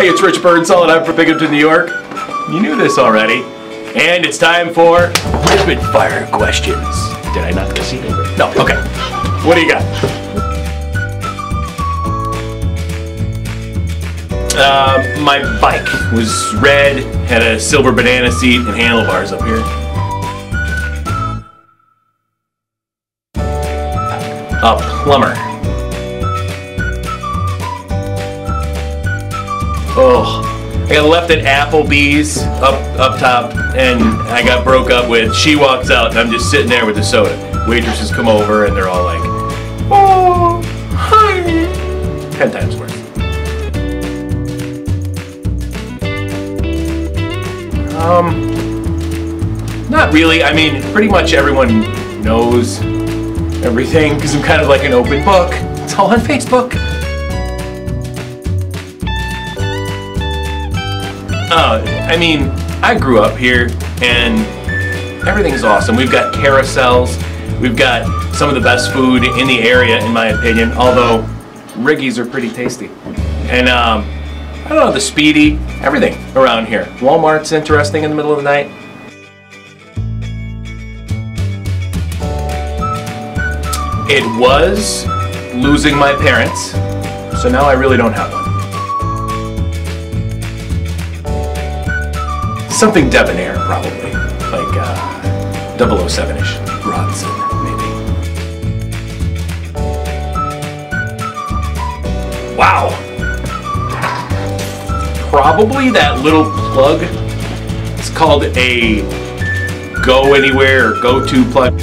Hey, it's Rich Birdsall and I'm from Binghamton, New York. You knew this already. And it's time for rapid fire questions. Did I knock the seat over? No, okay. What do you got? Uh, my bike was red, had a silver banana seat and handlebars up here. A plumber. Oh, I got left at Applebee's up up top, and I got broke up with. She walks out, and I'm just sitting there with the soda. Waitresses come over, and they're all like, "Oh, hi." Ten times worse. Um, not really. I mean, pretty much everyone knows everything because I'm kind of like an open book. It's all on Facebook. Uh, I mean, I grew up here and everything's awesome. We've got carousels. We've got some of the best food in the area, in my opinion, although Riggies are pretty tasty. And, um, I don't know, the Spiedie, everything around here. Walmart's interesting in the middle of the night. It was losing my parents, so now I really don't have one. Something debonair, probably. Like uh, 007-ish. Brosnan, maybe. Wow. Probably that little plug. It's called a go anywhere or go to plug.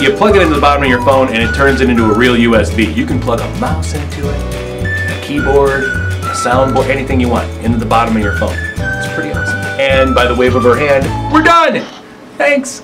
You plug it into the bottom of your phone and it turns it into a real USB. You can plug a mouse into it, a keyboard, a soundboard, anything you want into the bottom of your phone. And by the wave of her hand, we're done! Thanks!